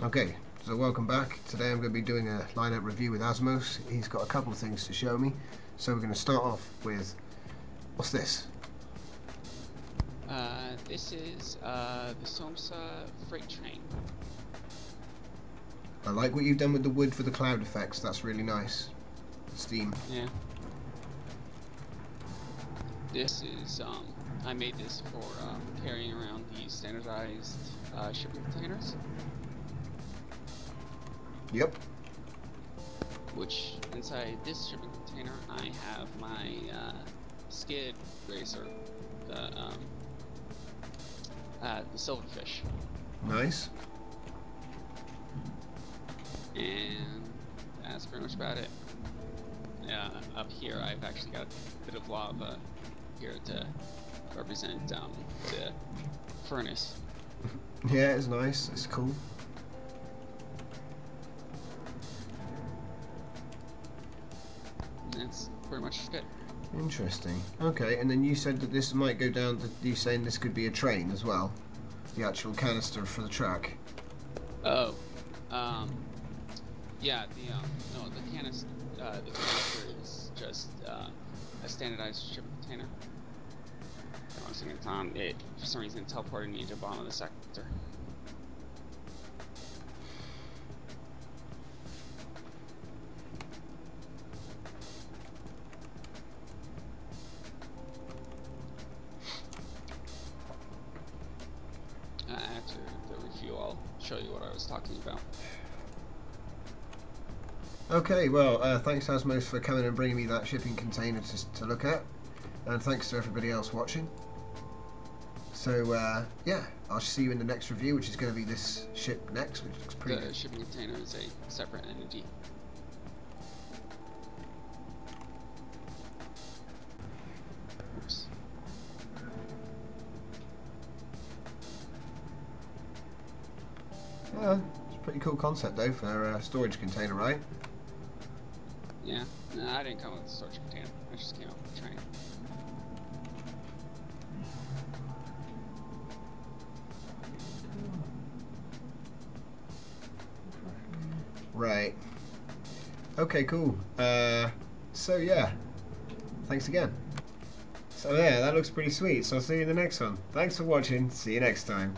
Okay, so welcome back. Today I'm going to be doing a lineup review with Asmos. He's got a couple of things to show me. So we're going to start off with, what's this? Uh, this is uh, the Somsa freight train. I like what you've done with the wood for the cloud effects. That's really nice. Steam. Yeah. This is, um, I made this for um, carrying around these standardized uh, shipping containers, Yep. which inside this shipping container I have my uh, skid racer, the, um, uh, the silverfish, Nice. and that's pretty much about it. Yeah, up here I've actually got a bit of lava here to represent um, the furnace. Yeah, it's nice. It's cool. That's pretty much it. Interesting. Okay, and then you said that this might go down to you saying this could be a train as well. The actual canister for the track. Oh, um, yeah, the um, no, the canister, uh, the canister is just uh, a standardized shipping container. I was thinking, Tom, it for some reason teleported me to the bottom of the sector. Review, I'll show you what I was talking about. Okay, well, uh, thanks Asmos for coming and bringing me that shipping container to, to look at, and thanks to everybody else watching. So uh, yeah, I'll see you in the next review, which is going to be this ship next, which looks pretty The good. shipping container is a separate entity. Yeah, it's a pretty cool concept though for a storage container, right? Yeah, no, I didn't come with a storage container. I just came up with a train. Right. Okay, cool. Uh, so yeah, thanks again. So yeah, that looks pretty sweet. So I'll see you in the next one. Thanks for watching. See you next time.